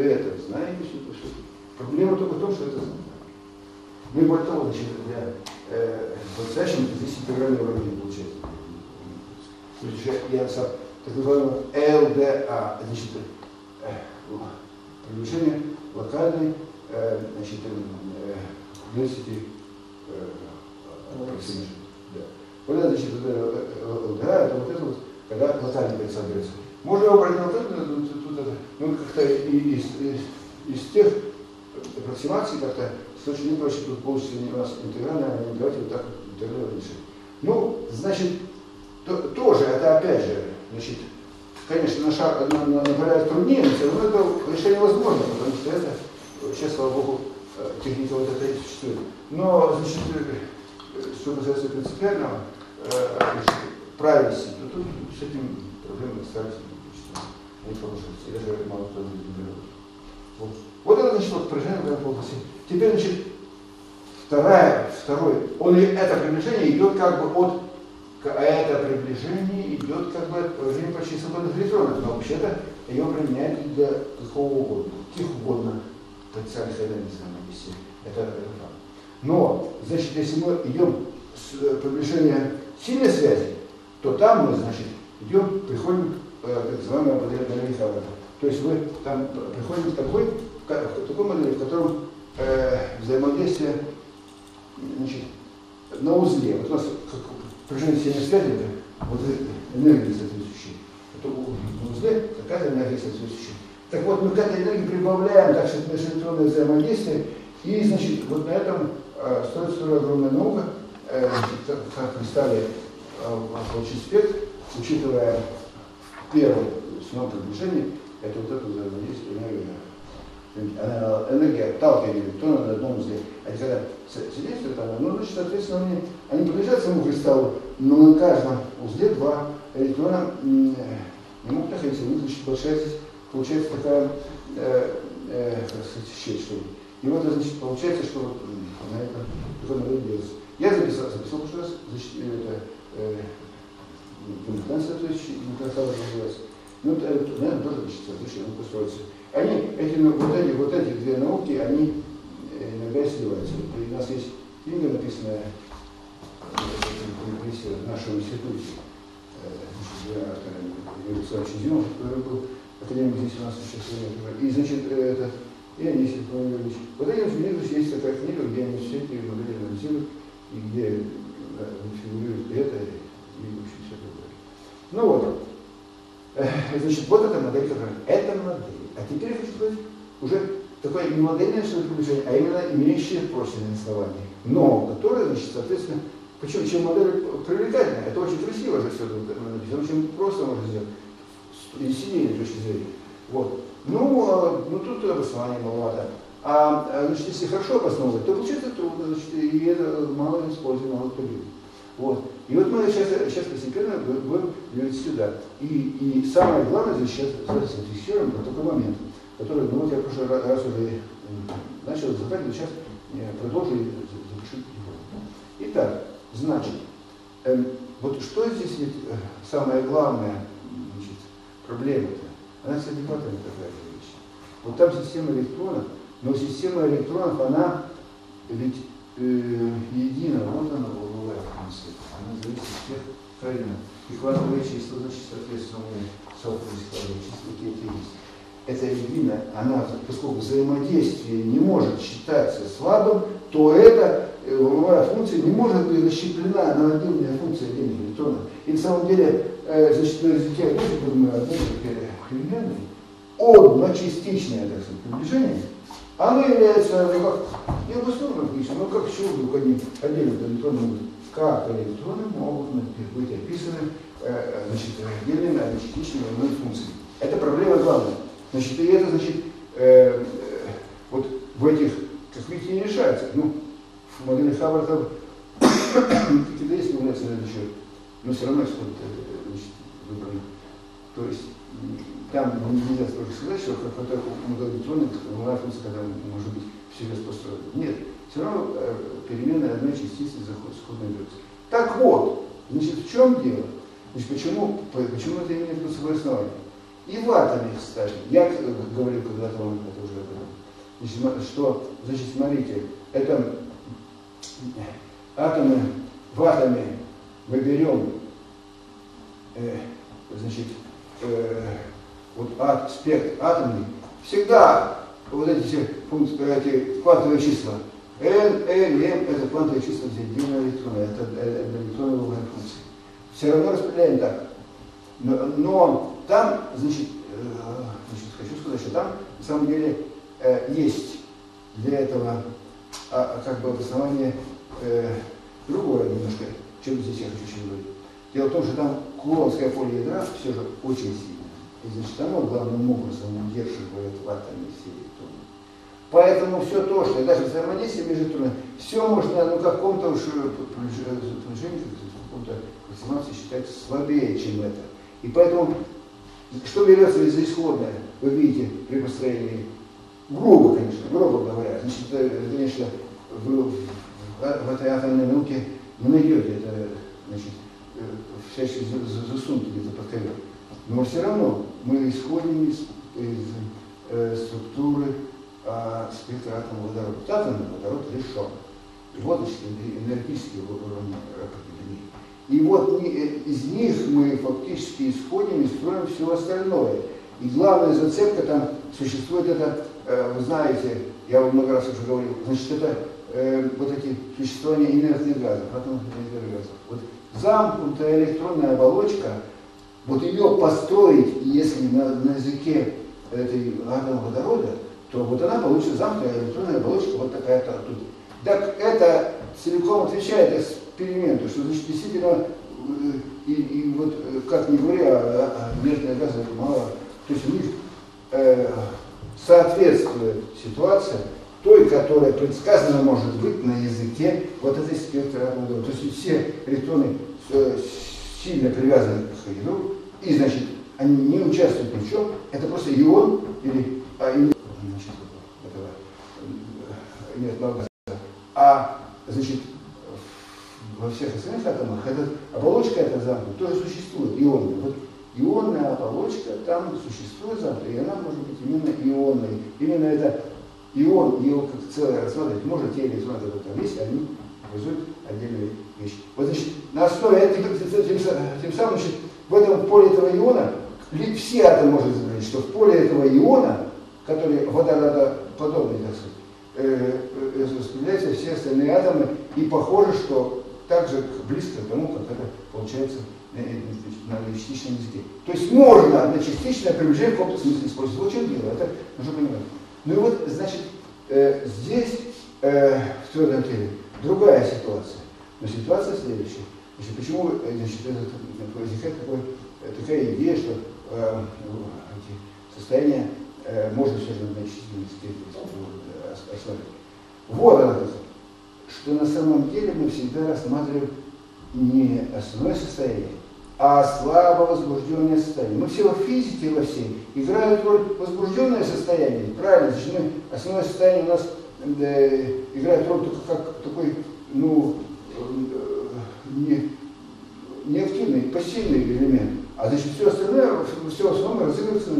мы это знаем, что это что Проблема только в том, что это знаем. Мы более того, значит, для э, по-настоящему здесь интегральный уровень получается. То есть я сам, так называемый ЛДА, значит, э, приближение локальной, э, значит, э, density э, approximation. Да. Вот это, значит, ЛДА, это вот это вот, когда локальный коэффициент Можно его брать это, тут, это, ну, как-то из, из, из тех аппроксимаций как-то с точки зрения проще тут получится у нас интегральная, а не давайте вот так вот интегрально решить. Ну, значит, то, тоже это опять же, значит, конечно, на шаг на, на, направляет труднее, но все равно это решение возможно, потому что это, сейчас, слава богу, э, техника вот эта и существует. Но, значит, э, что касается принципиального, э, правильности, то тут с этим проблемы стараются не получится. И даже мало кто. Вот. вот это, значит, вот поражение в области. Теперь, значит, вторая, второй, он, это приближение идет как бы от а это приближение идет как бы от положения почти свободных электронов, но вообще-то ее применяют для какого угодно, каких угодно потенциальных элементов если это, это факт. Но, значит, если мы идем с э, приближения сильной связи, то там мы, значит, идем, приходим к так называемой модели Хаварда. То есть вы там приходите к такой, к такой модели, в котором э, взаимодействие значит, на узле. Вот у нас сильная связь, это вот энергия соответствующая. Это на узле какая-то энергия соответствующая. Так вот, мы к этой энергии прибавляем так что это электронное взаимодействие, и, значит, вот на этом э, стоит строить огромная наука, э, как, как представили э, получить спектр, учитывая первое снова приближение, это вот это взаимодействие энергии энергия отталкивания электрона на одном узле. А когда содействует она, ну, значит, соответственно, они, они к самому кристаллу, но на каждом узле два электрона не могут находиться. У них, значит, здесь получается такая, э, э, щель, что. И вот, значит, получается, что вот на этом такой модель делается. Я записал, записал прошлый раз, значит, это, э, коммуникация, то есть, называется. Ну, это, наверное, тоже, значит, соответственно, оно построится. Они, эти, ну, вот, эти, вот эти две науки, они э, иногда сливаются. И у нас есть книга, написанная в нашем институте, Юрий Александрович Зимов, который был академик здесь у нас сейчас И, значит, это, и Анисий Владимирович. Вот они у есть такая книга, где они все эти модели анализируют, и где фигурирует это, и все такое. Ну вот, значит, вот эта модель, которая, это модель. А теперь хочу сказать уже такое не модельное приближение, а именно имеющее прочное основание, но которое, значит, соответственно, почему, чем модель привлекательная, это очень красиво же все написано, очень просто можно сделать, и сидение точки зрения. Вот. Ну, а, ну тут обоснование маловато. А, а, значит, если хорошо обосновывать, то получается трудно, значит, и это мало используем, мало кто любит. Вот. И вот мы сейчас, сейчас постепенно будем двигаться сюда. И, и самое главное здесь сейчас зафиксируем на такой момент, который, ну вот я в прошлый раз уже начал задать, но сейчас продолжу и завершить его. Итак, значит, эм, вот что здесь ведь э, самое главное, значит, проблема-то? Она, кстати, паттерн такая вещь. Вот там система электронов, но система электронов, она ведь э, едина, вот она, функция, всех правильно. Квантовое число, значит, соответственно, у совокупность квантовых чисел какие-то есть. Эта единая, она, поскольку взаимодействие не может считаться слабым, то эта э, волновая функция не может быть расщеплена на отдельные функции отдельных электронов. И на самом деле, э, значит, на языке логики мы одной переменной, одночастичное, так сказать, приближение, оно является, ну как, не логично, но как чего вдруг они отдельно электроны могут, как электроны могут быть описаны значит, отдельными одночастичными одной функцией. Это проблема главная. Значит, и это, значит, э, вот в этих, как видите, не решается. Ну, в модели Хаббарда какие-то есть являются на этот счет, но все равно э, значит, выбрано. То есть там нельзя тоже сказать, что какой-то многоэлектронный была функция, когда может быть всерьез построена. Нет, все равно э, переменная одной частицы заход сходной идет. Так вот, значит, в чем дело? Значит, почему, почему это имеет ключевое основание? И в атоме, кстати. Я говорил когда-то вам это уже говорил. Что, значит, смотрите, это атомы, в атоме мы берем, э, значит, э, вот ат, спектр атомный, всегда вот эти все функции, эти квантовые числа, N, N, M это квантовые числа, длина электрона, это, это электроновые функции. Все равно распределяем так. Но, но там, значит, э, значит, хочу сказать, что там на самом деле э, есть для этого а, как бы обоснование э, другое немножко, чем здесь я хочу еще говорить. Дело в том, что там кулонское поле ядра все же очень сильно. И значит, оно главным образом удерживает в атоме все. Поэтому все то, что даже взаимодействие между электронами, все можно, ну, каком-то уж в каком-то аппроксимации считается слабее, чем это. И поэтому, что берется из исходное, вы видите при построении, грубо, конечно, грубо говоря, значит, конечно, в, в, этой атомной науке не найдете это, значит, э, всячески засунуто где-то. Но все равно мы исходим из, из э, структуры э, спектра атома водорода. Атомный водород лишен. И вот энергетический уровень определения. И вот из них мы фактически исходим и строим все остальное. И главная зацепка там существует это, э, вы знаете, я вам много раз уже говорил, значит, это э, вот эти существования инертных газов, атомных инертных газов. Вот замкнутая электронная оболочка, вот ее построить, если на, на языке этой атома водорода, то вот она получится замкнутая электронная оболочка, вот такая-то тут. Так это целиком отвечает эксперименту, что значит действительно э, и, и вот э, как ни говоря, а, а инертные газы мало, то есть у них э, соответствует ситуация той, которая предсказана может быть на языке вот этой спектральной То есть все электроны э, сильно привязаны к ядру, и значит они не участвуют ни в чем, это просто ион или а, или, нет, много, а значит во всех остальных атомах эта оболочка эта замкнута тоже существует, ионная. Вот ионная оболочка там существует замкнута, и она может быть именно ионной. Именно это ион, его как целое рассматривать, может те электроны, которые там есть, они образуют отдельные вещи. Вот значит, на основе этих, тем, тем самым, значит, в этом поле этого иона все атомы можно заметить, что в поле этого иона, который водородоподобный, так сказать, распределяются все остальные атомы, и похоже, что также близко к тому, как это получается на частичном языке. То есть можно одночастичное приближение в каком-то смысле использовать. Вот в чем дело, это нужно понимать. Ну и вот, значит, э, здесь, э, в твердом теле, другая ситуация. Но ситуация следующая. Значит, почему э, значит, это, возникает такой, э, такая идея, что э, эти состояния э, можно все же одночастично осмотреть. Вот она что на самом деле мы всегда рассматриваем не основное состояние, а слабо возбужденное состояние. Мы все во физике, во всей играют роль возбужденное состояние. Правильно, значит, мы, основное состояние у нас э, играет роль только как такой, ну, э, не, не активный, пассивный элемент. А значит, все остальное, все в основном разыгрывается в,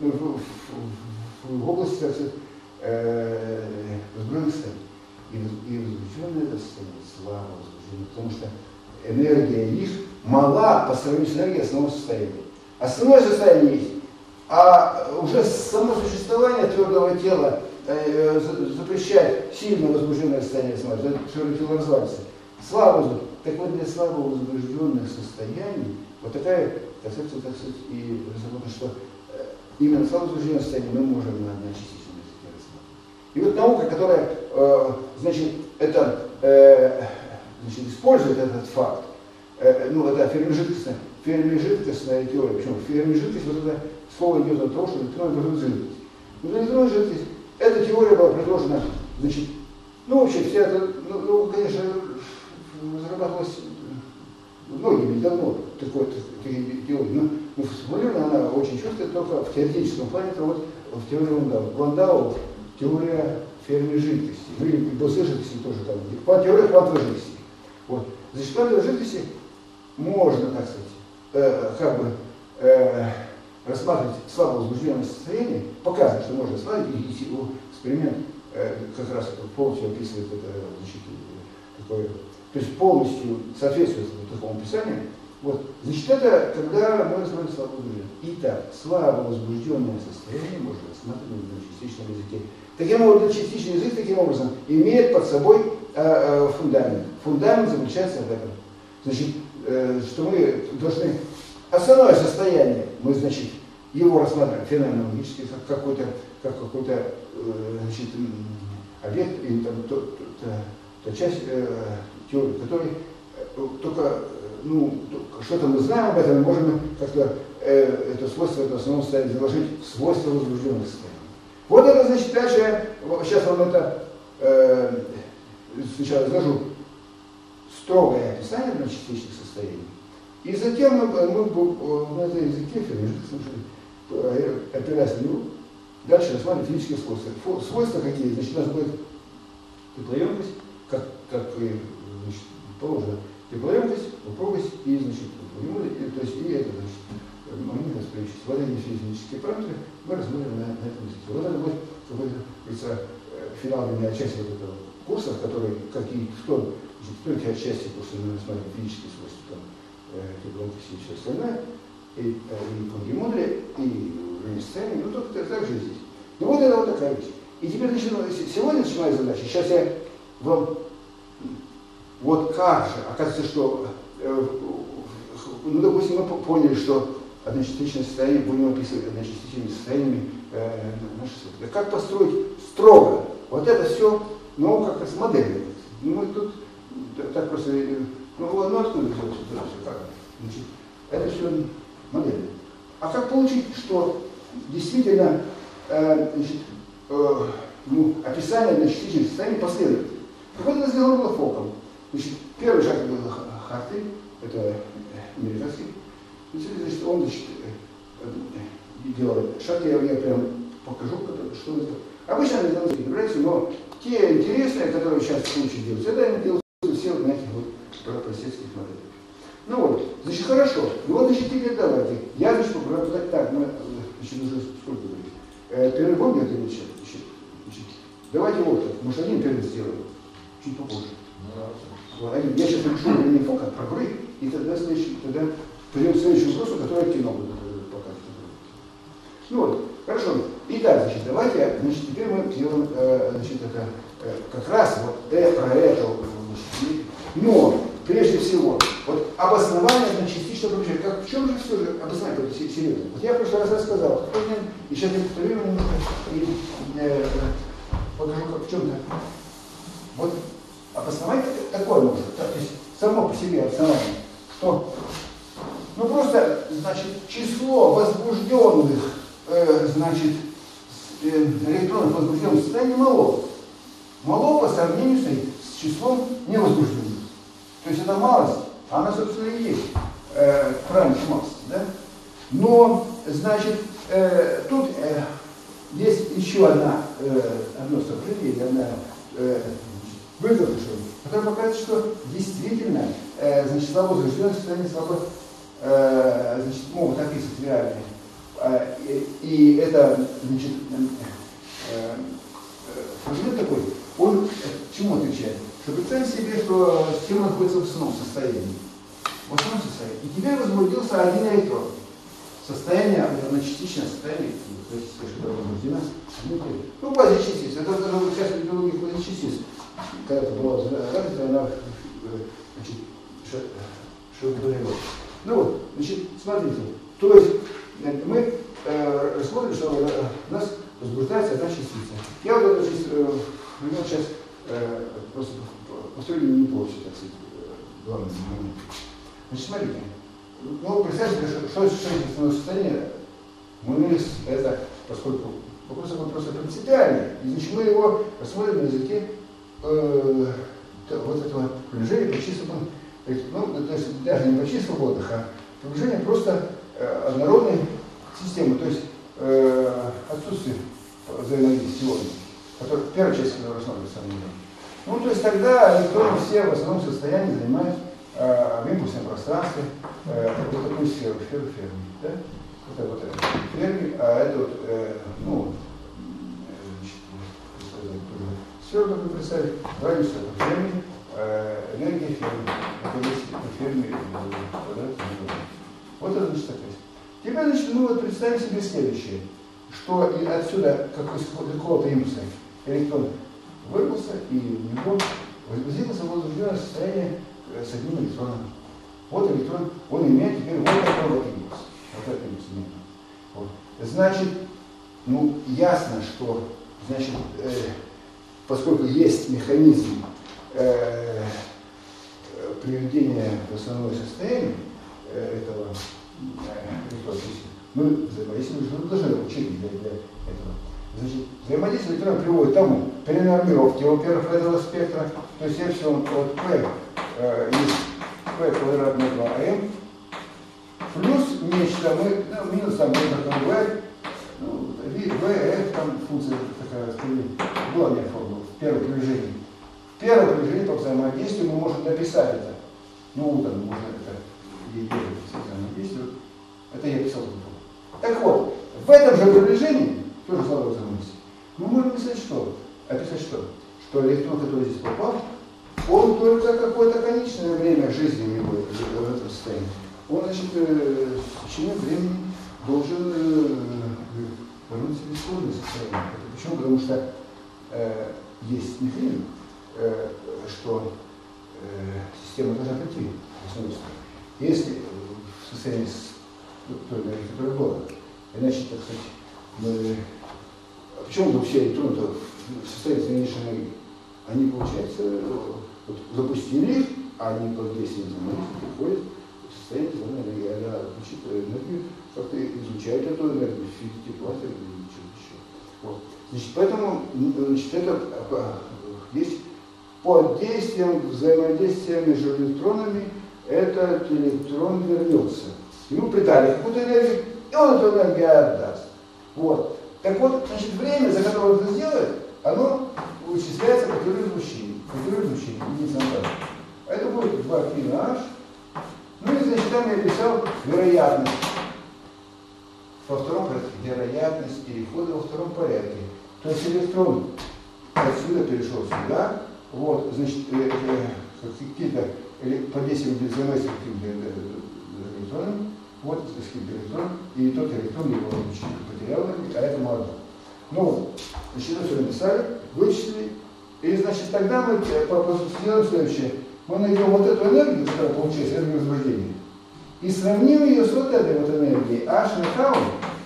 в, в, в области, так сказать, э, возбужденных. И, и возбужденное это слабо возбужденное, потому что энергия их мала по сравнению с энергией основного состояния. Основное состояние есть, а уже само существование твердого тела э, запрещает сильно возбужденное состояние смотрите, твердое тело развалится. Слабо Так вот для слабо возбужденных состояний, вот такая, так сказать, так сказать, и разработано, что э, именно слабо возбужденное состояние мы можем на одночастичном языке рассматривать. И вот наука, которая, э, значит, это, э, значит, использует этот факт, Э, ну, это фермижидкостная, фермижидкостная теория. Почему? Фермижидкость, вот это слово идет от того, что электроны образуют жидкость. Ну, электронная жидкость, эта теория была предложена, значит, ну, вообще, вся эта, ну, ну конечно, разрабатывалась многими давно такой, такой теории, но, но сформулирована она очень четко только в теоретическом плане, это вот в теории Ландау. Ландау теория ферми жидкости, ну или боссы жидкости тоже там, теория квантовой жидкости. Вот. Значит, квантовой жидкости можно, так сказать, э, как бы э, рассматривать слабо возбужденное состояние, показывает, что можно рассматривать, и его эксперимент э, как раз полностью описывает это значит, такое, то есть полностью соответствует такому описанию. Вот. Значит, это когда мы рассматриваем слабо возбужденное. Итак, слабо возбужденное состояние можно рассматривать на частичном языке. Таким образом, частичный язык таким образом имеет под собой э, э, фундамент. Фундамент заключается в этом. Значит, э, что мы должны основное состояние, мы, значит, его рассматриваем феноменологически, как какой-то как какой-то э, значит, объект или там, то, то, то, то часть э, теории, который э, только ну, что-то мы знаем об этом, можем как-то э, это свойство, это основное состояние заложить в свойство возбужденного состояния. Вот это, значит, дальше, сейчас вам это э, сначала изложу строгое описание на частичных состояний. И затем мы, мы, мы на этом языке, э, опираясь на него, дальше рассматриваем физические свойства. Фо, свойства какие? Значит, у нас будет теплоемкость, как, как значит, положено, теплоемкость, упругость и, значит, то есть и это, значит, момент восприимчивости. Вот эти физические параметры мы рассмотрим на, на этом языке. Вот это будет, говорится, э, финальная часть вот этого курса, который, как и в том, значит, только отчасти курса мы рассматриваем физические свойства, там, э, теплоемкости и все остальное, и, э, и по гемодре, и сцене, ну только так же здесь. Ну вот это вот такая вещь. И теперь начинаю, сегодня начинаю задача. Сейчас я вам вот как же, оказывается, что, э, ну, допустим, мы поняли, что одночастичное состояние будем описывать одночастичными состояниями э, нашей Как построить строго? Вот это все, ну, как раз модели. Ну, тут так просто, э, ну, ну откуда это все? Как? Значит, это все модели. А как получить, что действительно э, значит, э, ну, описание одночастичных состояний последовательно? Вот это сделано фоком. Значит, первый шаг был Харты, это американский Значит, он значит, делает шаг, я, я прям покажу, что это. Обычно они там собираются, но те интересные, которые сейчас случае делаются, это они делают все вот на этих вот просветских моделях. Ну вот, значит, хорошо. Ну вот, значит, теперь давайте. Я, значит, попробую так, так, мы, значит, уже сколько говорить. Э, первый помню это или сейчас? Значит, давайте вот так, может, один первый сделаем, чуть попозже. Вот, один. Я сейчас напишу времени фока, пробры, и тогда следующий, тогда Перейдем к следующему вопросу, который кино будет показывать. Ну вот, хорошо. Итак, значит, давайте, значит, теперь мы делаем, э, значит, это, э, как раз вот э, про это, значит, но, прежде всего, вот обоснование на частичного промежутка, как в чем же все же обоснование серьезно? Вот я в прошлый раз рассказал, и сейчас я повторю немножко и э, покажу, как в чем-то. Вот обоснование такое может, то есть само по себе обоснование, что ну просто, значит, число возбужденных, э, значит, э, электронов возбужденных состояний мало. Мало по сравнению с, с числом невозбужденных. То есть это малость, а она, собственно, и есть э, правильно масса, да? Но, значит, э, тут э, есть еще одна, э, одно сопряжение, одна э, выгода, которая показывает, что действительно, э, значит, слабо возбужденное состояние слабо Э, значит, могут описывать реальные. А, и, это, значит, э, фрагмент такой, он чему отвечает? Что представь себе, что система находится в сном состоянии. В основном состоянии. И тебе возбудился один электрон. Состояние, одночастичное состояние, то есть, что возбуждено. Ну, базе частиц. Это, это сейчас в биологии базе частиц. Когда-то была развита, она, э, значит, говорила. Ну вот, значит, смотрите, то есть э, мы э, смотрим, что э, у нас возбуждается одна частица. Я вот эту частицу, э, ну, сейчас э, просто повторю не получится, так сказать, э, главный момент. Значит, смотрите, ну, представьте, что, что, что это состояние, мы это, поскольку вопрос такой просто принципиальный, и значит, мы его рассмотрим на языке э, вот этого приближения по чистому то есть, ну, то есть даже не почти свободных, а приближение просто э, однородной системы, то есть э, отсутствие взаимодействия который, первая часть, которая рассматривается Ну, то есть тогда электроны все в основном состоянии занимают э, в импульсном пространстве э, вот такую сферу, сферу ферми. Да? это вот это ферми, а это вот, э, ну, все только представить, радиус это ферми, э, энергия ферми, это есть квадрат Вот это значит такая. Теперь, значит, мы вот представим себе следующее, что и отсюда, какого-то импульса, электрон вырвался, и в него возникло возбужденное состояние с одним электроном. Вот электрон, он имеет теперь вот такой вот импульс. Вот это импульс имеет. Вот. Значит, ну, ясно, что, значит, э, поскольку есть механизм э, приведения в основное состояние э, этого э, мы взаимодействуем, мы должны учить для, для этого. Значит, взаимодействие электрона приводит к тому, перенормировке, во-первых, этого спектра, то есть эпсилон от P э, есть P квадратный 2m, плюс нечто, мы, ну, минус там, там V, ну, V, F, там функция такая, была у меня формула в первом приближении. В первом приближении по взаимодействию мы можем написать это. Ну, там можно это взаимодействие. Это я писал. Так вот, в этом же приближении, тоже слова взаимодействия, мы можем написать что? Описать что? Что электрон, который здесь попал, он только какое-то конечное время жизни у него в этом состоянии. Он, значит, э, в течение времени должен э, вернуть себе исходное состояние. Почему? Потому что э, есть механизм, э, что э, система должна прийти Если в состоянии той энергии, которая была, иначе, так сказать, мы... А почему вообще электроны в состоянии сильнейшей энергии? Они, получается, вот, запустили их, а они под действием взаимодействия приходят в состояние зоны энергии. Она учитывая энергию, как-то изучает эту энергию в виде тепла или чего-то еще. Вот. Значит, поэтому значит, это а, есть под действием взаимодействия между электронами этот электрон вернется. Ему придали какую-то энергию, и он эту энергию отдаст. Вот. Так вот, значит, время, за которое он это сделает, оно вычисляется по теории излучения. По теории излучения, единица Это будет 2 π на h. Ну и, значит, там я писал вероятность. Во втором порядке. Вероятность перехода во втором порядке. То есть электрон отсюда перешел сюда. Вот, значит, э, э, какие-то под действием взаимодействия каким-то электроном, вот электрон, и тот электрон его потерял, а это молодой. Ну, значит, это все написали, вычислили, и, значит, тогда мы сделаем следующее. Мы найдем вот эту энергию, которая получается, энергию возбуждения, и сравним ее с вот этой вот энергией. H на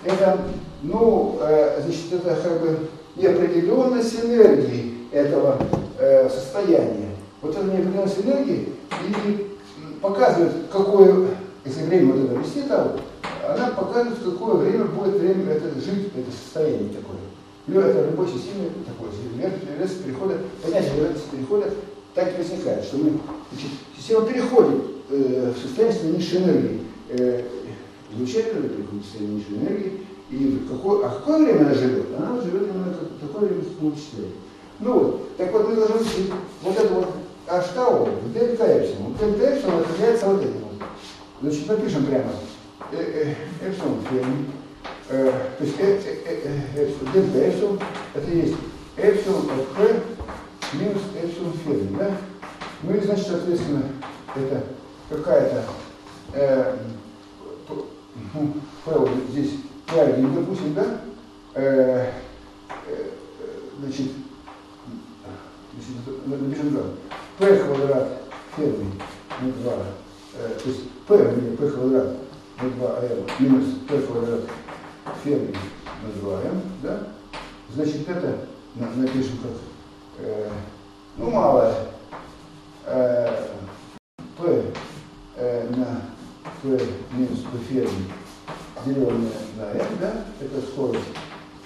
это, ну, э, значит, это как бы неопределенность энергии этого э, состояния. Вот эта неопределенность энергии и показывает, какое если время вот это вести там, она показывает, в какое время будет время это жить, это состояние такое. Или это любой системе такое, вероятность перехода, понятие вероятности перехода так и возникает, что мы, значит, система переходит э, в состояние низшей энергии. Э, излучатель переходит в состояние низшей энергии, и в какое, а какое время она живет? Она живет именно как, такое время вычисляет. Ну вот, так вот мы должны вот это вот аштау в дельта эпсилон. Дельта эпсилон определяется вот этим Значит, напишем прямо эпсилон ферми. То есть дельта эпсилон, это есть эпсилон от P минус эпсилон ферми, да? Ну и значит, соответственно, это какая-то э, ну, P вот здесь P1, допустим, да? Э, э, значит, напишем так. P квадрат ферми на 2 Э, то есть p равнее p квадрат на 2m минус p квадрат ферми на 2m, да? Значит, это напишем как, э, ну, малое, э, p э, на p минус p ферми, деленное на m, да? Это скорость,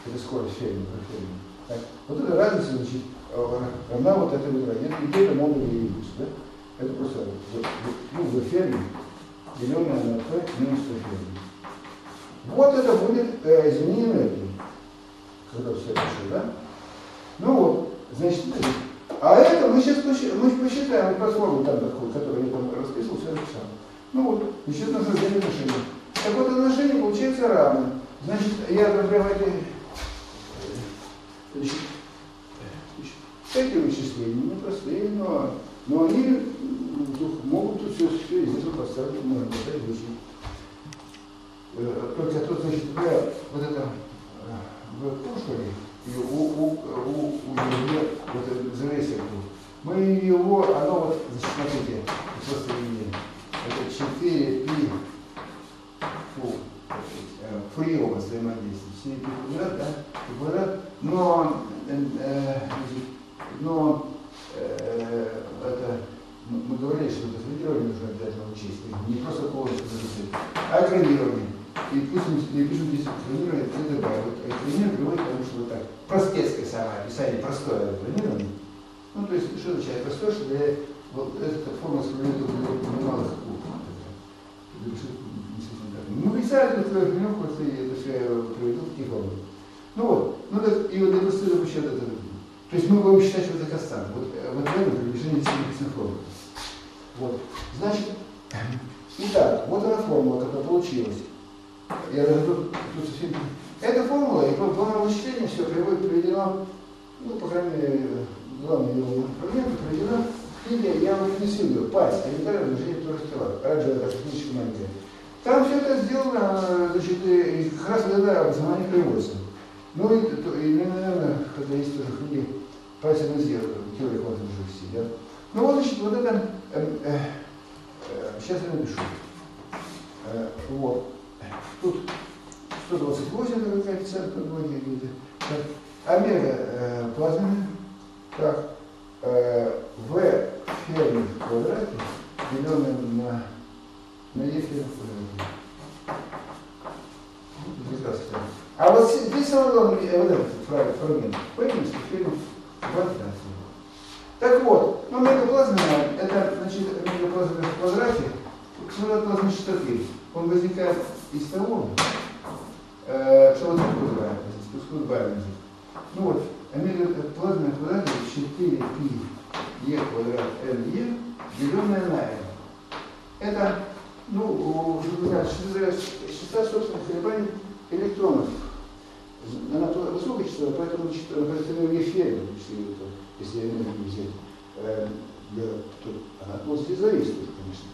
это скорость ферми, ферми. Так? Вот эта разница, значит, равна вот этой вот разнице, и это модуль импульс, да? Это просто ну, в эфире, деленное на P минус эфире. Вот это будет э, изменение энергии, когда все пишут, да? Ну вот, значит, а это мы сейчас мы посчитаем, посмотрим там такой, который я там расписывал, все написал. Ну вот, значит, нужно взять решение. Так вот, отношение получается равно. Значит, я, например, эти, эти вычисления непростые, но, но они могут тут все, все из этого поставить, можно поставить вычислить. Только тут, значит, я вот это в прошлом, и у, у, у, у Юрия, вот этот завесик мы его, оно вот, значит, смотрите, состояние, это 4 пи, фу, фриома взаимодействия, 4 пи квадрат, да, пи квадрат, но, э, но э, это, мы говорили, что это фрагирование нужно обязательно учесть, не просто полностью записать, а экранирование. И пусть не пишут здесь экранирование ЦДБ. Вот экранирование приводит к тому, что вот так, простецкое самое описание, простое экранирование, ну, то есть, что означает простое, что для вот эта форма сформулирует для малых букв. Ну, писали на твою ты это все приведу в формы. Ну вот, ну так, и вот простой вообще это. То есть мы будем считать, что это констант. Вот, вот в этом приближение всех формул. Вот. Значит, итак, вот она формула, которая получилась. Я даже тут, тут совсем... Эта формула, и по плану вычисления все приводит, приведено, ну, по крайней мере, главные его инструменты приведено книге «Я вам принесу ее», «Пальц», элементарное движение вторых тела, техническая маленькая. Там все это сделано, значит, и как раз вот это обоснование приводится. Ну и, и наверное, когда есть тоже книги «Пальц на зеркало», теория квантовой живости, да? Ну вот, значит, вот это, э, э, э, сейчас я напишу. Э, вот. Тут 128 это коэффициент многие где-то. Омега э, плазменная. Так, э, В ферме в квадрате, деленное на, на Е ферме. А вот здесь самое главное, вот этот фрагмент, понимаете, ферме в квадрате. Так вот, ну мегаплазменная, это значит мегаплазменная в квадрате, квадрат плазменной частоты. Он возникает из того, э, что вот тут бальность. Ну вот, плазменная квадрат 4 пи е квадрат н е, деленное на n. Это, ну, частота собственных колебаний электронов. Она высокая частота, поэтому поэтому в эфире, если, если энергию взять, э, для, она плоскости зависит, конечно.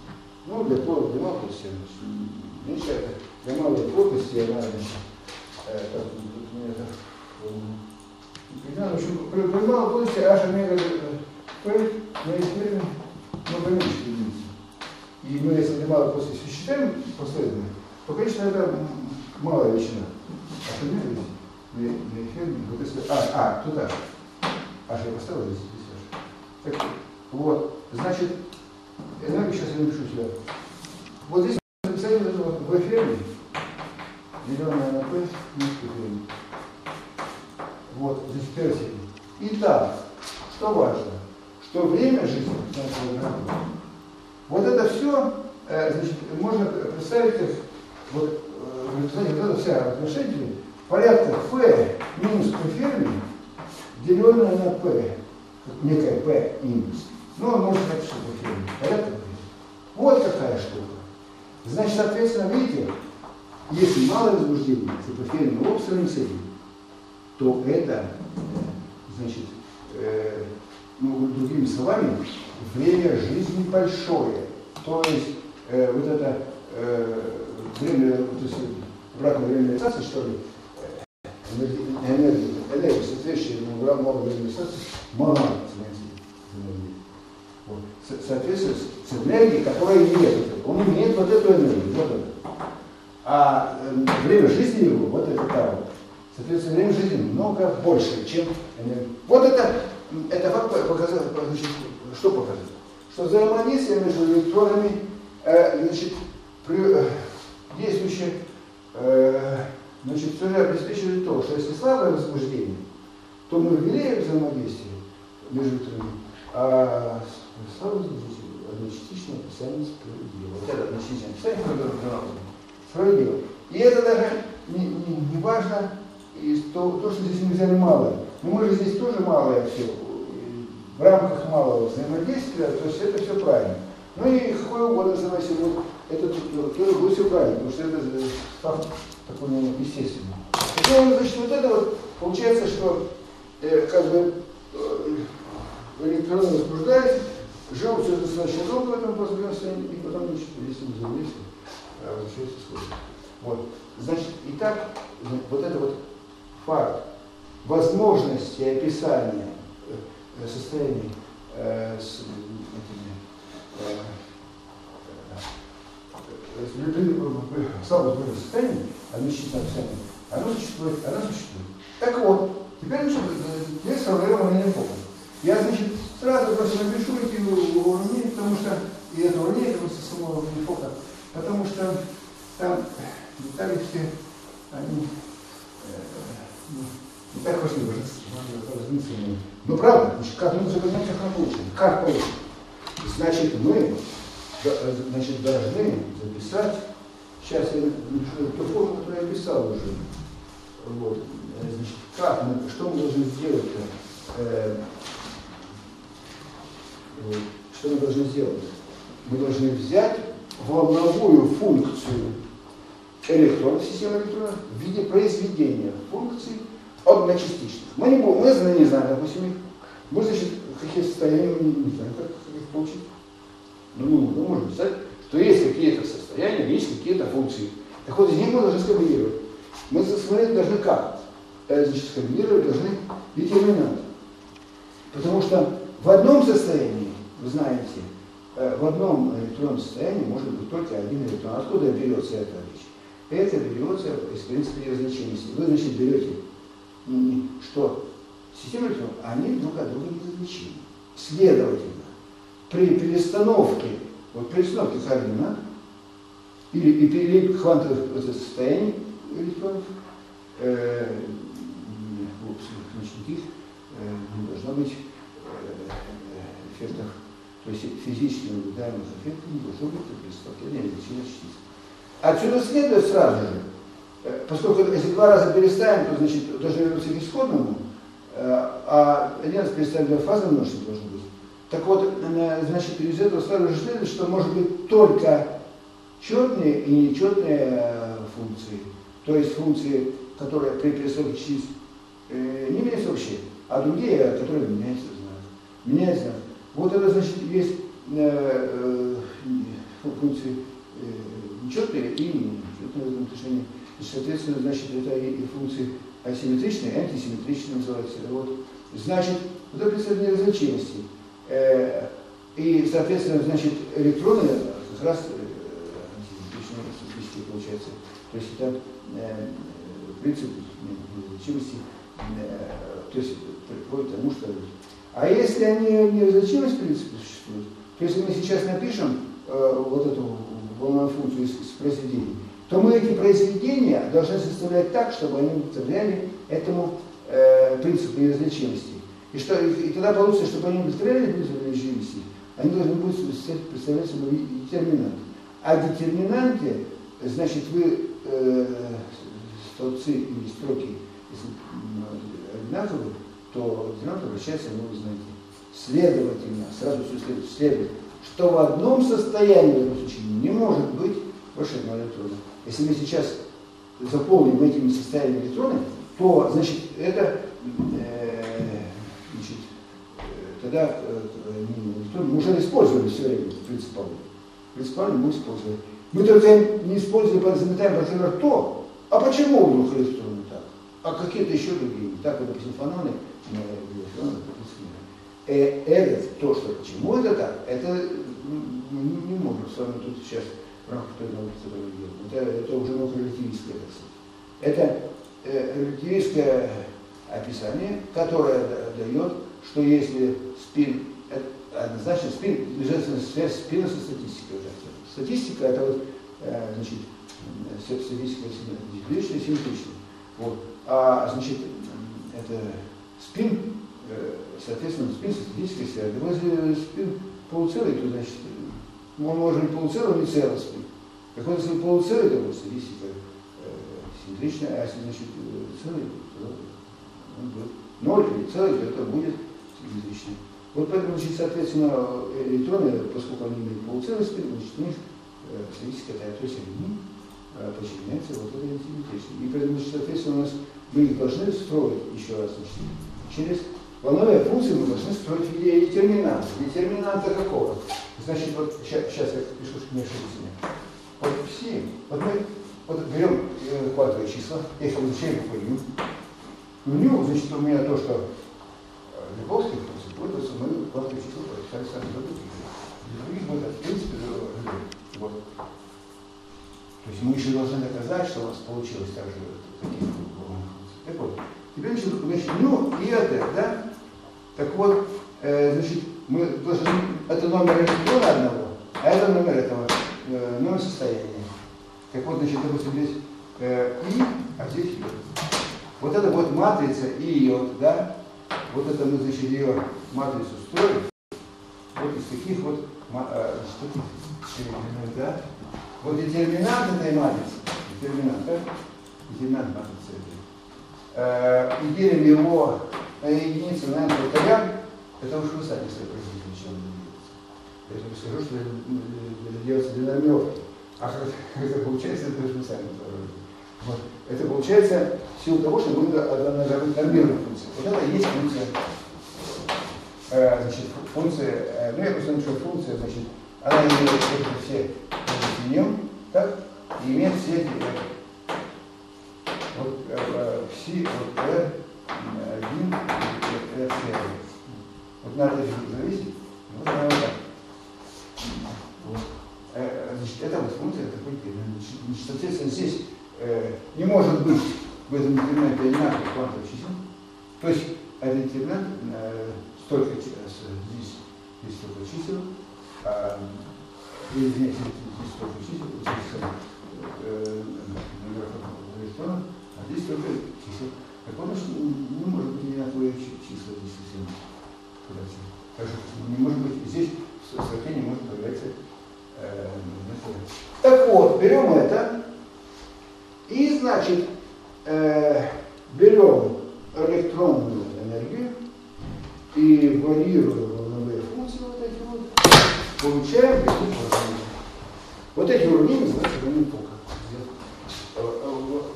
Ну, для плоскости, для малой плоскости, меньше это, для малой плотности она, э, так, у меня это, малой плотности h омега P на исследование много меньше единицы. И мы, если малой плотности считаем последовательно, то, конечно, это малая величина. А здесь, на, на эфире, вот если, а, а, h. H я поставил здесь, здесь h. Так, вот, значит, энергию сейчас я напишу сюда. Вот здесь написали вот в эфире, деленное на p, низкий эфире. Вот, степень. Итак, что важно? Что время жизни, вот это все, э, значит, можно представить как вот, э, представить вот это вся отношение порядка f минус p ферми, деленное на p, некое p индекс. Ну, он может сказать, что p ферми. Порядка p. Вот какая штука. Значит, соответственно, видите, если малое возбуждение с эпоферным обстрелом с этим, то это, значит, э, ну, другими словами, время жизни большое. То есть э, вот это э, время, то есть обратное время реализации, что ли, энергия, энергия, соответствующая малому времени реализации, мала вот. Соответствует с энергией, которая нет. Он имеет вот эту энергию, вот это. А э, время жизни его, вот это там, Соответственно, время жизни много больше, чем энергия. Вот это, это факт показал, значит, что показывает? Что взаимодействие между электронами, э, значит, при, э, действующее, э, значит, все же обеспечивает то, что если слабое возбуждение, то мы ввели взаимодействие между электронами, а слабое возбуждение одночастичное описание справедливо. Вот это одночастичное описание справедливо. И это даже не, не, не важно, и то, то, что здесь мы взяли малое. Но мы же здесь тоже малое все. В рамках малого взаимодействия, то есть это все правильно. Ну и какое угодно взаимодействие. Вот это тоже будет все правильно, потому что это факт такой ну, естественный. Ну, значит, вот это вот получается, что э, как бы э, электроны возбуждаются, живут все достаточно долго в этом состоянии, и потом, значит, если мы завелись, возвращается исходит. Вот. Значит, и так, вот это вот факт возможности описания э, состояний э, с этими э, слабо возбужденных состояний, одночисленное описание, оно существует, оно существует. Так вот, теперь значит, здесь сформулировано не помню. Я, значит, сразу просто напишу эти уравнения, потому что и это уравнение просто самого Винфока, потому что там детали все, они э, ну, не так важны, важны Ну правда, значит, как мы загоняем, как мы получим. Как получим? Значит, мы значит, должны записать, сейчас я напишу ту форму, которую я писал уже. Вот. Значит, как мы, что мы должны сделать-то? Э, что мы должны сделать? Мы должны взять волновую функцию электрона, системы электрона в виде произведения функций одночастичных. Мы не, будем, мы не знаем, допустим, их. Мы, значит, какие состояния, не, знаем, как их получить. Но ну, мы можем писать, что есть какие-то состояния, есть какие-то функции. Так вот, из них мы должны скомбинировать. Мы смотреть должны как? Значит, скомбинировать должны детерминант. Потому что в одном состоянии, вы знаете, э, в одном электронном состоянии может быть только один электрон. Откуда берется эта вещь? Это берется из принципа ее значимости. Вы, значит, берете, что системы электронов, они друг от друга неразличимы. Следовательно, при перестановке, вот перестановке координат, или, или квантовых состояний электронов, э, значит, никаких э, не должно быть э, эффектов, то есть физически наблюдаемых эффектов не должно быть при столкновении величины частиц. Отсюда следует сразу же, э, поскольку если два раза переставим, то значит должны вернуться к исходному, а один раз переставим два фазы множества должен быть. Так вот, значит, из этого сразу же следует, что может быть только четные и нечетные э, функции. То есть функции, которые при перестройке частиц э, не меняются вообще, а другие, которые меняются знак. Меняется знак. Вот это значит есть э, э, функции э, нечетные и нечетные в этом отношении. И, соответственно, значит, это и, и функции асимметричные, антисимметричные называются. Вот. Значит, вот это представление значимости. Э, и, соответственно, значит, электроны как раз антисимметричные э, получается. То есть это э, принцип неразличимости, то есть приводит к тому, что... А если они неразличимость в принципе существуют, то если мы сейчас напишем вот эту волновую функцию из, из произведений, то мы эти произведения должны составлять так, чтобы они удовлетворяли этому э, принципу неразличимости. И, что, и тогда получится, чтобы они удостоверяли принцип живности, они должны будут представлять собой детерминант. А детерминанте, значит, вы э, столбцы или строки, одинаковые, то детерминант обращается, ну, вы знаете. Следовательно, сразу все следует, следует, что в одном состоянии, в этом случае, не может быть больше одного электрона. Если мы сейчас заполним этими состояниями электрона, то, значит, это э, тогда э, мы уже использовали все время принципиально. Принципиально мы использовали. Мы только не использовали, заметаем, например, то, а почему вдруг электроны так? А какие-то еще другие. Так, вот, допустим, фаноны, э, это, то, что почему это так, это не, не можем с вами тут сейчас в рамках той науки, которую. Это, это уже наука релятивистская, так сказать. Это э, релятивистское описание, которое дает, что если спин, однозначно спин, между связь спина со статистикой уже. Статистика это вот, э, значит, статистика симметричная, симметричная. Вот. А значит, это спин, э, соответственно, спин со статистикой связан. Если спин полуцелый, то значит, может быть полуцелый или целый спин. Так вот, если полуцелый, то вот статистика э, симметричная, а если, значит, целый, то он будет ноль или целый, то это будет симметричный. Вот поэтому, значит, соответственно, электроны, поскольку они имеют полуцелости, значит, у них физически это то есть они подчиняются вот этой интеллигенции. И поэтому, соответственно, у нас мы должны строить, еще раз, значит, через волновые функции мы должны строить в виде детерминанта. Детерминанта какого? Значит, вот сейчас я пишу, что не ошибся. Вот все, вот мы вот берем э, квадратные числа, я их обозначаю по ним. У него, значит, у меня то, что Лебовских функций, пользуются мы квадратные числа прочитали сами других. Для других мы это, в принципе, вот. То есть мы еще должны доказать, что у нас получилось так же такие функции. Так вот, теперь значит, значит, ну и это, да? Так вот, э, значит, мы должны, это номер электрона одного, а это номер этого, э, номер состояния. Так вот, значит, допустим, здесь э, И, а здесь Й. Вот это вот матрица И, вот, да? Вот это мы, значит, ее матрицу строим. Вот из таких вот, э, что, да? Вот детерминант этой матрицы, детерминант, да? Детерминант матрицы этой. Э, и делим его на единицу на n повторям, это уж вы сами себе производите, чем делается. Я скажу, что это делается нормировки. А это получается, это уж вы сами вот. Это получается в силу того, что мы нормируем функции. Вот это и есть функция. Э, значит, функция, э, ну я просто напишу функция, значит, она имеет все нем, так, и имеет все эти вот, э, все, вот, R, 1, R, Вот на это зависит. Вот вот так. Э, значит, это вот функция такой Значит, соответственно, здесь э, не может быть в этом детерминанте одинаковых квантовых чисел. То есть один детерминант э, столько здесь, здесь столько чисел, а, извините, здесь столько чисел, здесь э, номеров электронов, а здесь только чисел. Так вот, не может быть одинаковые числа здесь совсем. Так что не может быть, здесь сравнение может появляться э, Так вот, берем это, и, значит, э, берем электронную энергию и варьируем волновые функции вот эти вот, получаем такие уравнения. Вот эти уравнения называются уравнения тока.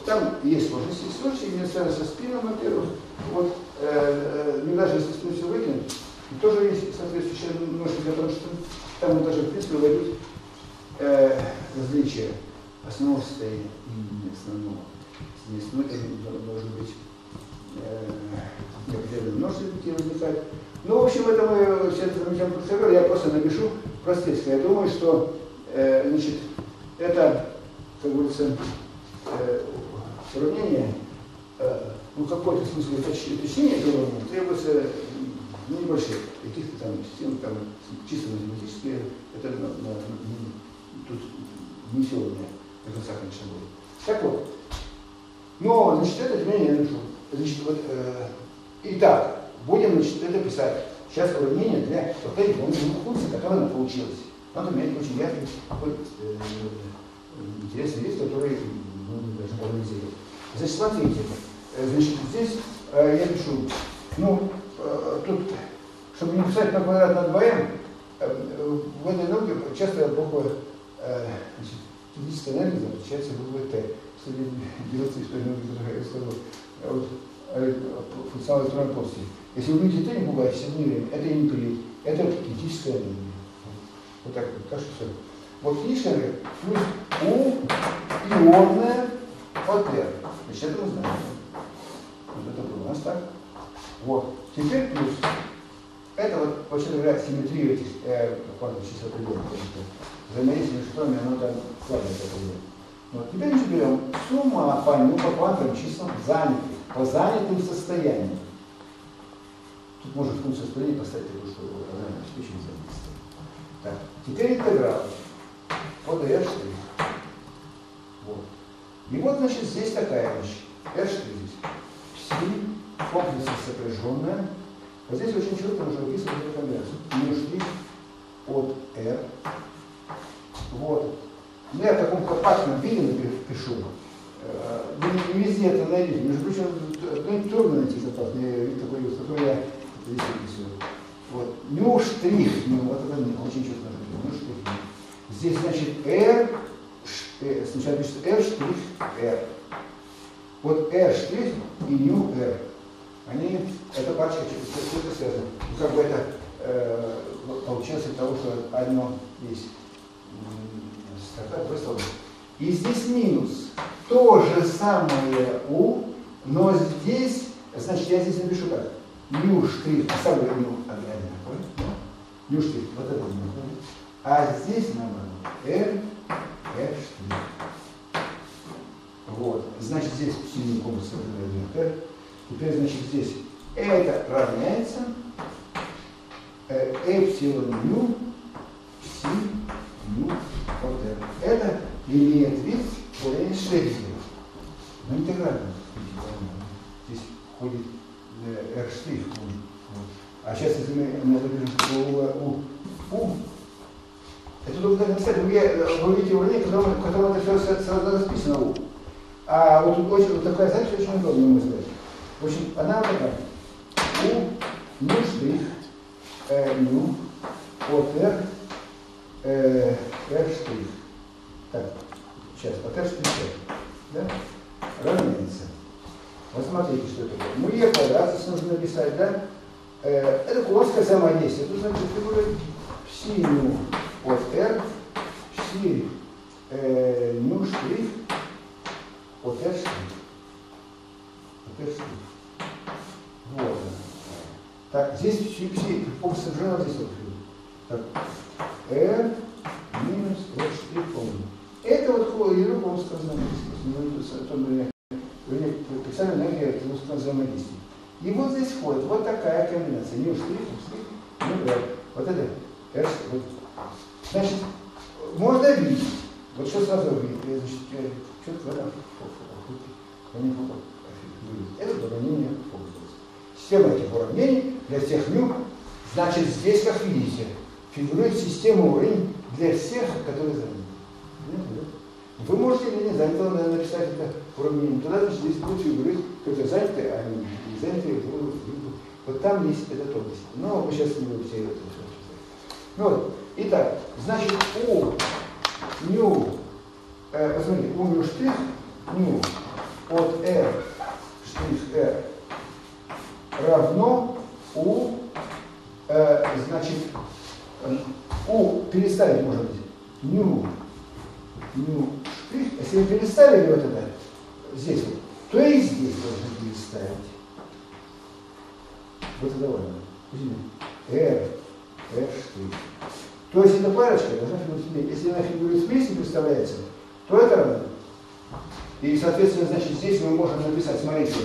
Там есть сложности источники, не связаны со спином, во-первых. Вот, э, э, даже если спину все выкинуть, тоже есть соответствующее немножко, потому что там даже в принципе войдут э, различия основного состояния и не основного. Здесь ну, это должен быть э, определенное множество путей возникать. Ну, в общем, это мы все это замечаем под я просто напишу простецко. Я думаю, что э, значит, это, как говорится, э, сравнение, э, ну, какой-то смысл уточнения этого требуется ну, небольших, каких-то там систем, там, чисто математические, это на, на, тут не сегодня до конца, конечно, будет. Так вот, но, значит, это я напишу. Значит, вот, э, итак, будем, значит, это писать. Сейчас уравнение для вот этих функций, которые она получилась. Надо иметь очень яркий такой э, интересный вид, который мы должны проанализировать. Значит, смотрите, э, значит, здесь э, я пишу, ну, э, тут, чтобы не писать на квадрат над 2m, э, в этой науке часто э, значит, физическая энергия заключается в букве Т. Кстати, делается история, которую я сказал, вот, функционал электронной плоскости. Если вы видите Т, не пугайтесь, это не время, это не период, это кинетическая энергия. Вот так вот, так что все. Вот энергия плюс У ионная от R. Значит, это мы знаем. Вот это было у нас так. Вот. Теперь плюс. Это вот, вообще говоря, симметрия этих э, квантовых чисел определенных взаимодействие между которыми оно там складывается. Вот. Теперь мы берем сумма по, по квантовым числам занятых, по занятым состояниям. Тут можно функцию состояния поставить такую, что она обеспечивает взаимодействие. Так. Теперь интеграл. Вот R'. Вот. И вот, значит, здесь такая вещь. R' здесь. Пси, комплексно сопряженная. Вот здесь очень четко нужно выписывать эту комбинацию. Минус от R вот. Ну, я в таком компактном виде пишу. Э, вы не везде это найдете. Между прочим, ну, трудно найти компактный вид такой, который я здесь описываю. Вот. Ню штрих, ну, вот это очень четко нужно. Ню штрих. Здесь, значит, R сначала пишется R штрих R. Вот R штрих и new R. Они, это парочка что-то связано. Ну, как бы это э, получилось от того, что одно есть строка, другой И здесь минус. То же самое U, но здесь, значит, я здесь напишу так. New штрих, оставлю new одинаковый. New штрих, вот это одинаковый. А здесь наоборот. R, R штрих. Вот. Значит, здесь синий компас R. Теперь, значит, здесь это равняется э, эпсилон ню от r. Это имеет вид Шрейдинга. Но интегрально. Здесь ходит э, r штрих. Вот. А сейчас, если мы, мы запишем у, у, это только написать, вы, вы видите уравнение, в котором это все сразу расписано у. А вот тут очень, вот такая задача очень удобная, на мой взгляд. Общем, она вот такая. У ну штрих, э, ну, от R, э, штрих. Так, сейчас, от штрих, да? Равняется. Вот смотрите, что это такое. Ну, Е квадрат, здесь нужно написать, да? Э, это плоское самодействие. Тут, значит, фигура пси ну от R, пси э, ну штрих от R штрих. От R штрих. Вот. Так, здесь все, все фокусы жена здесь вот. Так, R минус штрих помню. Это вот ядро плоского взаимодействия. Специальная энергия плоского взаимодействия. И вот здесь входит вот такая комбинация. Нью штрих, штрих, ну R. Вот это R вот. Значит, можно видеть. Вот что сразу видеть. Значит, что-то в этом это уравнение фокуса. Система этих уравнений для всех ню, значит здесь, как видите, фигурирует система уровней для всех, которые заняты. Вы можете или не заняты, надо написать это уравнение. Туда значит, здесь будут фигурировать, кто-то занятый, а не, не занятые будут. Вот там есть эта область. Но мы сейчас не будем все это Ну вот. Итак, значит, у ню, э, посмотрите, у ню штрих, ню от r штрих r равно у, э, значит, у переставить может быть ню, ню штрих, если вы переставили вот это здесь вот, то и здесь должны переставить. Вот это важно. R, R штрих. То есть эта парочка должна фигурировать Если она фигурирует вместе, представляется, то это равно. И, соответственно, значит, здесь мы можем написать, смотрите,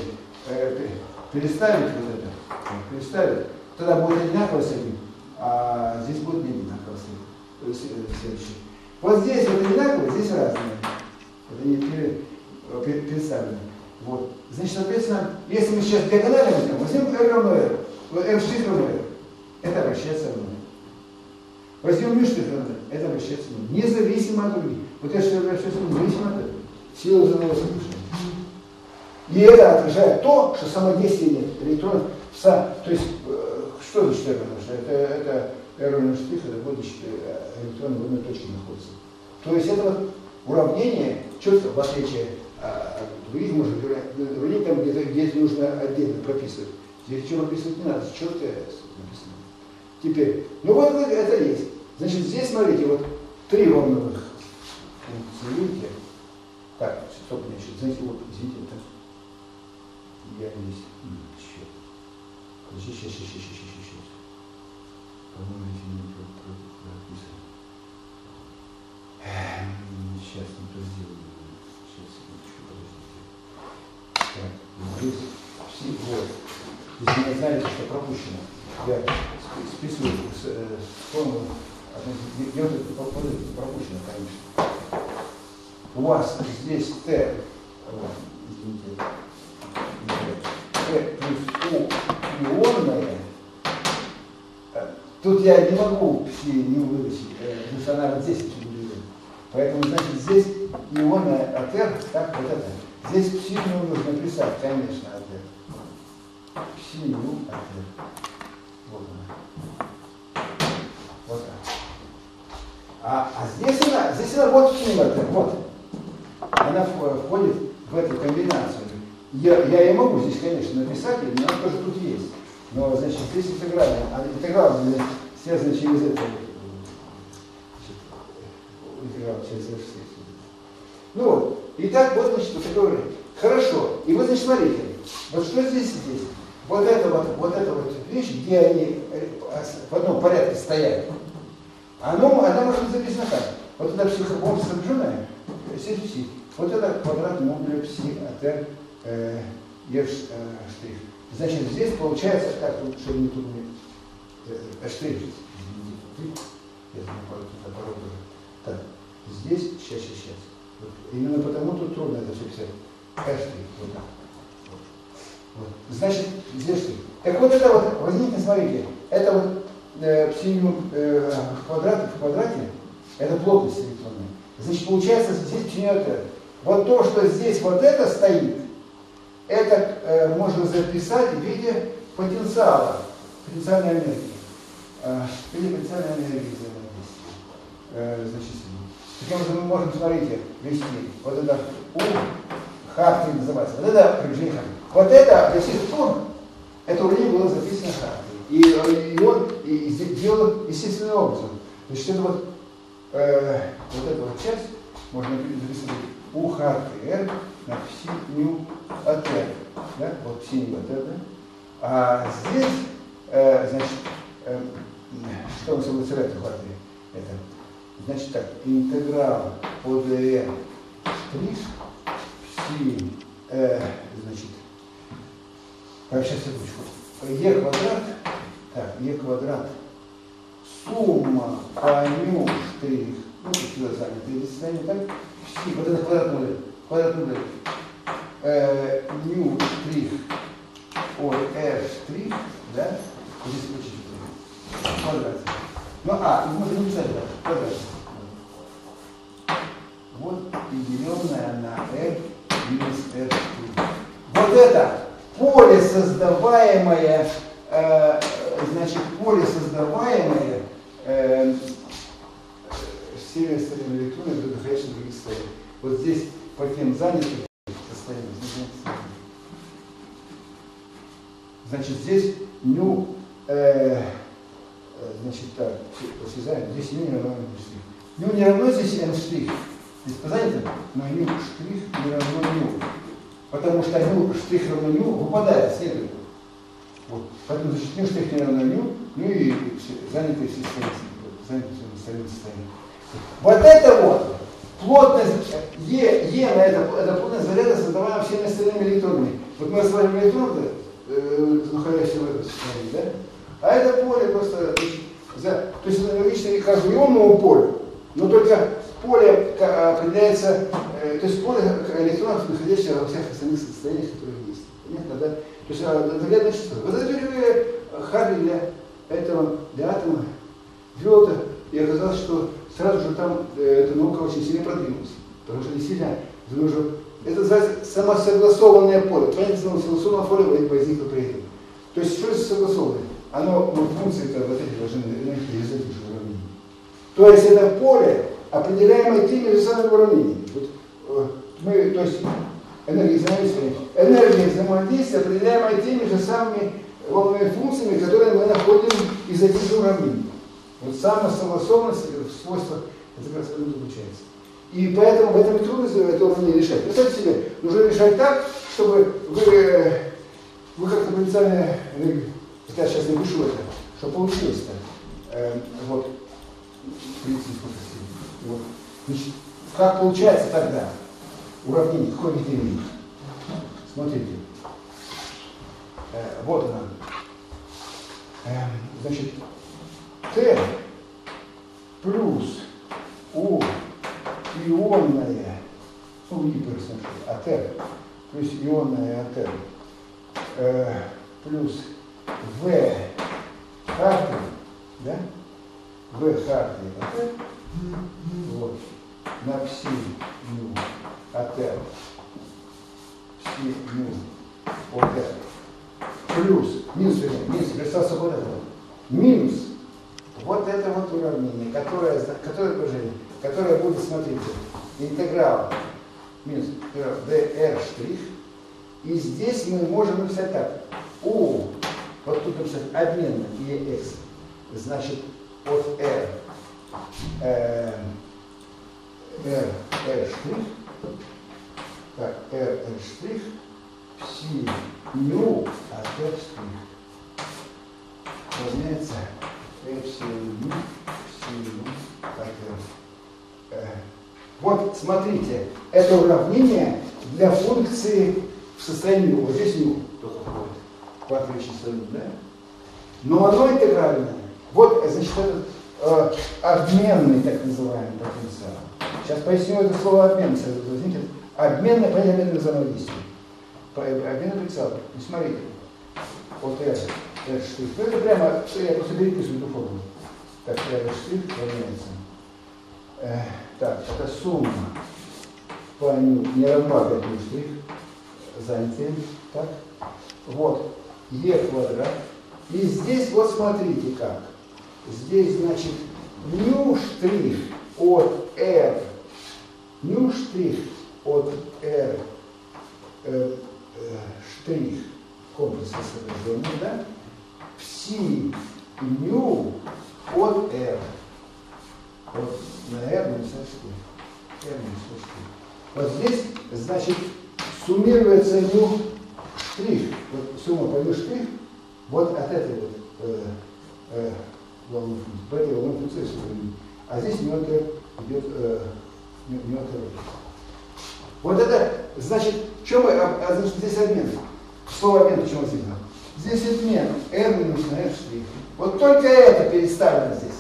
э, переставить вот это, переставить, тогда будет одинаково с этим, а здесь будет не одинаково э, следующий. Вот здесь вот одинаково, здесь разные. Это не пере, переставлено. Вот. Значит, соответственно, если мы сейчас диагонально возьмем, возьмем r равно r, r равно r, это обращается равно. Возьмем мишты это обращается независимо от других. Вот это что обращается независимо от этого. Сила взрывного И это отражает то, что самодействия нет. Электронов, то есть, что значит это? Что это, это R штрих, это электроны в одной точке находятся. То есть это вот уравнение четко, в отличие от других, может быть, там где-то где нужно отдельно прописывать. Здесь ничего прописывать не надо, четко написано. Теперь, ну вот это есть. Значит, здесь, смотрите, вот три волновых функции, видите? Так, стоп, значит, знаете, вот, извините, так. Я здесь, черт. Подожди, сейчас, сейчас, сейчас, сейчас, сейчас, сейчас. По-моему, эти не прописаны. Сейчас не сделаю. Сейчас, секундочку, подождите. Так, здесь все, вот. Если не знаете, что пропущено, я списываю с, с формулы где вот это пропущено, конечно. У вас здесь Т, извините, Т плюс У ионное, тут я не могу все не вытащить, она вот здесь фигурирует. Поэтому, значит, здесь ионное от R, так, вот это. Здесь псину нужно писать, конечно, от R. Псину от R. Вот она. Вот так. А, а здесь она, здесь она вот символ, вот. она входит в эту комбинацию. Я, я и могу здесь, конечно, написать, но она тоже тут есть. Но, значит, здесь интегральная, а интеграл связана через это. Интеграл через это. Ну вот. Итак, вот, значит, вот такой Хорошо. И вот, значит, смотрите. Вот что здесь здесь? Вот это вот, вот эта вот вещь, где они э, в одном порядке стоят, оно, она может быть записана как? Вот это психопомп снабженная, си Вот это квадрат модуля пси от э, э, штрих. Значит, здесь получается, как чтобы не тут не э, штрих. Так, здесь, сейчас, сейчас, сейчас. Вот. Именно потому тут трудно это все писать. Штрих, вот так. Вот. Значит, здесь штрих. Так вот это вот, возьмите, смотрите, это вот э, псиню э, в в квадрате, это плотность электронная. Значит, получается здесь псиню это. Вот то, что здесь вот это стоит, это э, можно записать в виде потенциала, потенциальной энергии. Э, виде потенциальной энергии. Э, значит, таким образом мы можем, смотрите, вести вот это У, Харти называется, вот это приближение. Вот это, всех форм, это у него было записано Харти. И, и он и, и делал естественным образом. Значит, это вот, э, вот эта вот часть можно записать У Харти R на пси ню от R. Да? Вот пси ню от R, да? А здесь, э, значит, э, что он собой царят Это, значит так, интеграл ОДН штрих пси, э, значит, вообще секундочку, Е квадрат, так, Е квадрат, сумма по ню штрих, ну, сюда занято, если так, пси, вот это квадрат нуля, квадратный дробь. Э, ню штрих, ой, r штрих, да, здесь очень квадрат. Ну, а, можно написать, да, квадрат. Вот деленное на r минус r штрих. Вот это поле создаваемое, э, значит, поле создаваемое э, северной стороны электрона, находящихся на других сторонах. Вот здесь по тем занятым состояниям. Значит, здесь ню, э, значит, так, осязаем, здесь ню не равно штрих. Ню не равно здесь n штрих, здесь по занятым, но ню штрих не равно ню. Потому что ню штрих равно ню выпадает, следует. Вот. Поэтому значит, ню штрих не равно ню, ну и занятые все занятые состояния. Вот это вот плотность Е, Е на это, это плотность заряда создаваема всеми остальными электронами. Вот мы рассматриваем электроны, э, находящиеся в этом состоянии, да? А это поле просто, за, то есть аналогично каждому ионному полю, но только поле определяется, э, то есть поле электронов, находящихся во всех остальных состояниях, которые есть. Понятно, да? То есть наглядное число. Вот это теория Харри для этого, для атома ввел это, и оказалось, что сразу же там э, эта наука очень сильно продвинулась. Потому что действительно, нужно, это называется самосогласованное поле. Понятие самосогласованного поля возникло при этом. То есть что это согласованное? Оно, ну, функции это вот эти должны из этих же уравнений. То есть это поле, определяемое теми же самыми уравнениями. Вот, э, мы, то есть энергия взаимодействия, энергия взаимодействия, определяемая теми же самыми волновыми функциями, которые мы находим из этих же уравнений. Вот самосогласованность в свойствах это как раз заключается. И поэтому в этом и трудно это уравнение решать. Представьте себе, нужно решать так, чтобы вы, вы как-то потенциально, я сейчас напишу это, что получилось-то. Э, вот, вот. Значит, как получается тогда уравнение, вид имеет? Смотрите. Э, вот она. Э, значит, Т плюс У ионное, ну, гипер, от R, плюс ионное R, э, плюс В Харти, да? В Харти от R, вот, на пси от R, пси от R, плюс, минус, минус, собой это, минус вот это вот уравнение, которое, которое, которое будет, смотрите, интеграл минус dr штрих. И здесь мы можем написать так. У, вот тут написать обмен EX, значит, от R, э, R, R штрих, так, R, R штрих, пси, ню, от R штрих. Равняется э, вот, смотрите, это уравнение для функции в состоянии вот здесь ню только входит, квадратное число да? Но оно интегральное. Вот, значит, этот э, обменный, так называемый потенциал. Сейчас поясню это слово обмен, сразу возникнет. Обменное понятие обменного взаимодействия. Обменный потенциал. Ну, смотрите, вот это, это штрих. Ну, это прямо, я просто переписываю эту. Так, это штрих равняется. Э, так, это сумма по не равна 5 штрих занятием. Так, вот, e квадрат. И здесь вот смотрите как. Здесь, значит, ню штрих от r, ню штрих от r э, э, штрих комплекса сопряжения, да, пси ню от r. Вот на r написать штрих. r написать штрих. Вот здесь, значит, суммируется ню штрих. Вот сумма по ню штрих, вот от этой вот э, э, волны по этой волны функции. А здесь мелкая идет э, мелкая Вот это, значит, что мы, а, а, значит, здесь обмен. Слово обмен почему возникло? Здесь обмен r минус на r штрих. Вот только это переставлено здесь.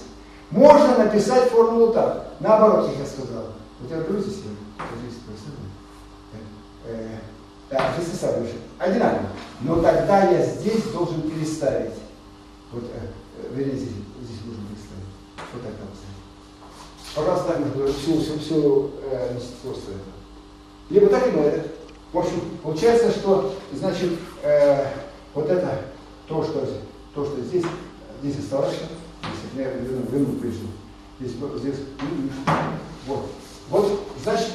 Можно написать формулу так. Наоборот, как я сказал. Вот я беру здесь, здесь э, да, здесь составляющие одинаково. Но тогда я здесь должен переставить. Вот, э, вернее, здесь, здесь нужно переставить. Вот так там Пожалуйста, так всю, всю, всю э, просто это. Либо так, либо это. В общем, получается, что, значит, э, вот это, то, что, то, что здесь, здесь осталось, здесь, верну прежде. Здесь, здесь, вот. Вот, значит,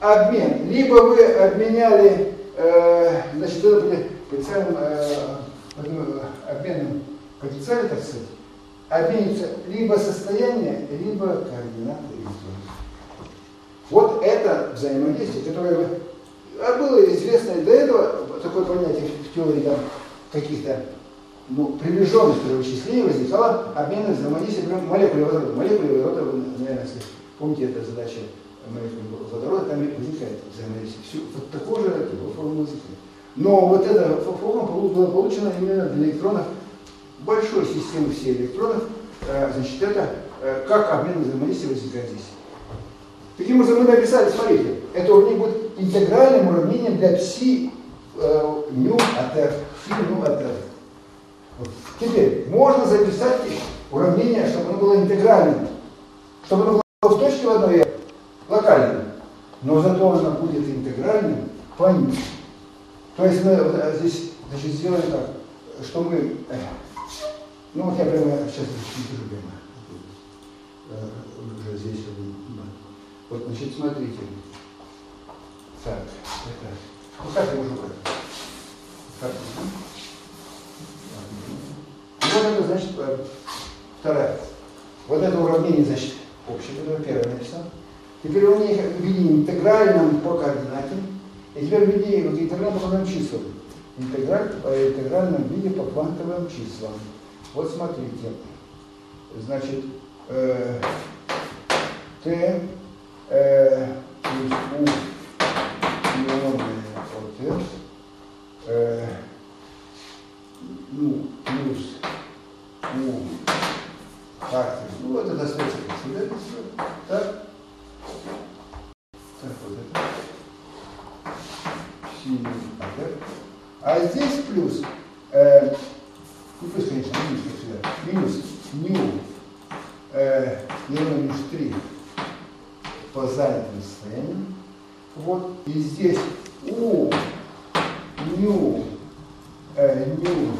обмен. Либо вы обменяли, э, значит, это потенциальным, э, обменным потенциале, так сказать, обмениваются либо состояние, либо координаты. Вот это взаимодействие, которое а было известно до этого, такое понятие теории там, каких-то ну, приближенных вычислений возникало обмен взаимодействия молекулы водорода. Молекулы водорода, вы, наверное, помните, это задача молекулы водорода, там возникает взаимодействие. Все, вот такой же формула возникает. Но вот эта формула была получена именно для электронов большой системы всех электронов. Э, значит, это э, как обмен взаимодействия возникает здесь. Таким образом, мы написали, смотрите, это уравнение будет интегральным уравнением для пси э, ню от r, пси ню от r. Вот. Теперь, можно записать уравнение, чтобы оно было интегральным, чтобы оно было в точке в одной локальным, но зато оно будет интегральным по ним. То есть мы здесь значит, сделаем так, что мы, э, ну вот я прямо сейчас напишу прямо, э, уже здесь, вот, значит, смотрите, так, это, уже как? Вот это, значит, э, вторая. Вот это уравнение, значит, общее, которое первое написал. Теперь у них в виде интегральном по координате, и теперь в виде вот, интегральном по квантовым числам. Интеграль, по э, интегральном виде по квантовым числам. Вот смотрите. Значит, э, t э, плюс u ионное от s, э, ну, плюс u фактор. Ну, вот это остается как Так? Так, вот это. Синий фактор. А здесь плюс, э, ну, плюс, конечно, минус, как всегда, минус ню, э, минус 3 по занятым состояниям. Вот, и здесь у ню, э, ню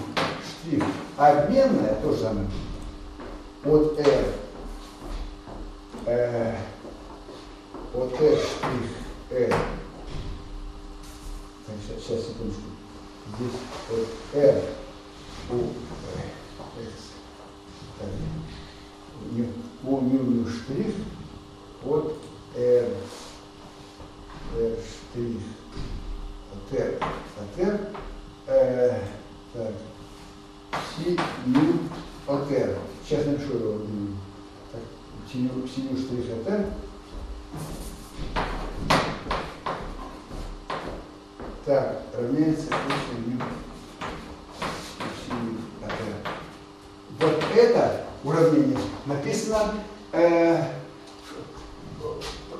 штрих обменная, то же самое, от R, э, от R штрих R Так, сейчас, сейчас, секундочку. Здесь вот R у X. Так, у ню штрих от R, R штрих от R, от R, э, так, си ню от R. Сейчас напишу его. Так, синю, синю штрих от R. Так, равняется от R. Вот это уравнение написано э,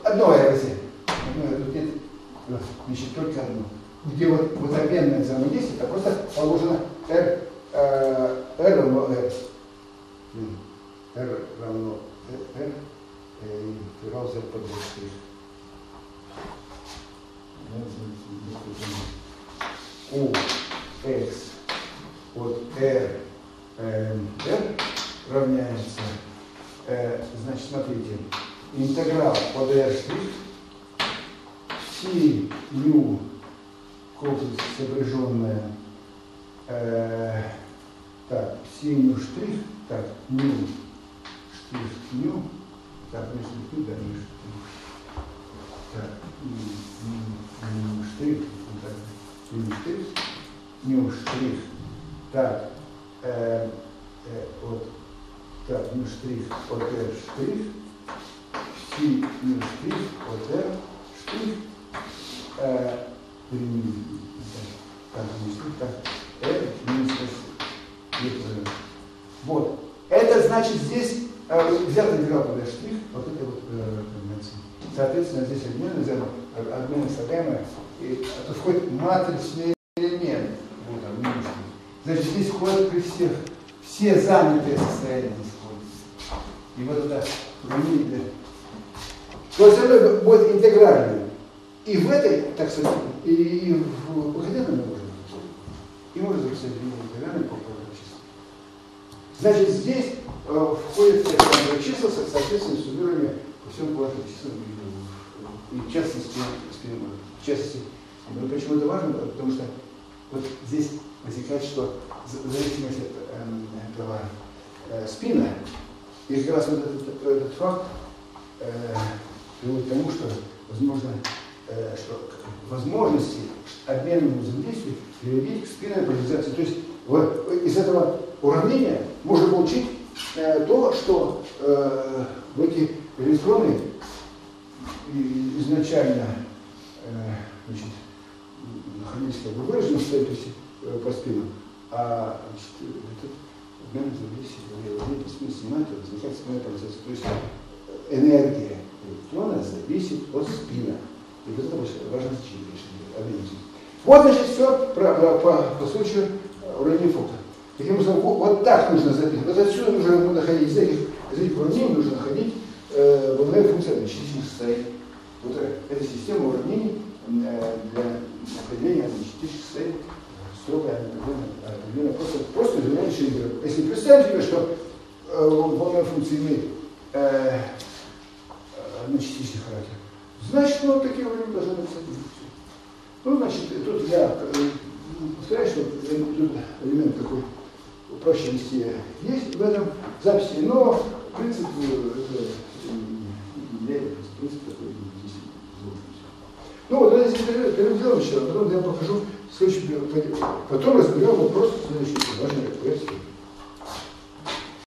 одно R возьми. Одно, тут нет, значит, только одно. Где вот, вот обменное взаимодействие, это просто положено R, э, R равно R. R равно R, и интеграл Z под штрих. У x от R, э, R равняется, э, значит, смотрите, интеграл под R штрих ню комплекс сопряженная, э, так, си ню штрих, так, ню, штрих ню, так, не штрих, да, не штрих, так, ню штрих, так, ню штрих, ню штрих, так, э, э, вот, так, ню штрих, от R штрих, си ню штрих, от R штрих, э, так, так, R минус Вот. Это значит здесь э, взят интеграл под штрих, вот это вот э, Соответственно, здесь обмен, обмен слагаемое, и это входит матричный элемент. Вот он, минус. Значит, здесь входят при всех, все занятые состояния здесь входят. И вот это уравнение. То есть это будет интегральное. И в этой, так сказать, и, и в выходящем мы можем и можно записать интегральный по числа. Значит, здесь э, входят все соответственно, суммирование по и в частности, в частности, почему это важно? Потому что вот здесь возникает, что в зависимости от э, этого э, спина, и как раз вот этот, этот факт э, приводит к тому, что возможно, э, что возможности обменному взаимодействию приводить к спинной поляризации. То есть вот, из этого уравнения можно получить э, то, что э, в эти электроны изначально э, значит, находились как бы выражены в статусе э, по спину, а значит, этот обмен взаимодействия по спину снимает, возникает спинная поляризация. То есть энергия электрона зависит от спина. И вот это важно значение, конечно, Вот, значит, все про, про, по, по случаю уравнения Фокта. Таким образом, вот так нужно записывать. Вот отсюда нужно находить, из этих, из этих уравнений нужно находить э, волновая функция вычислительных состояний. Вот э, эта система уравнений э, для определения вычислительных состояний строго определена просто, просто изменяет Шиллера. Если представить себе, что э, волновая функция имеет э, одночастичный характер, значит, вот такие уровни должны быть Ну, значит, тут я повторяю, что тут элемент такой упрощенности есть в этом записи, но принцип это влияет, принцип такой здесь Ну вот, первым делом еще, а потом я покажу следующий, потом разберем вопрос следующий, важный проект.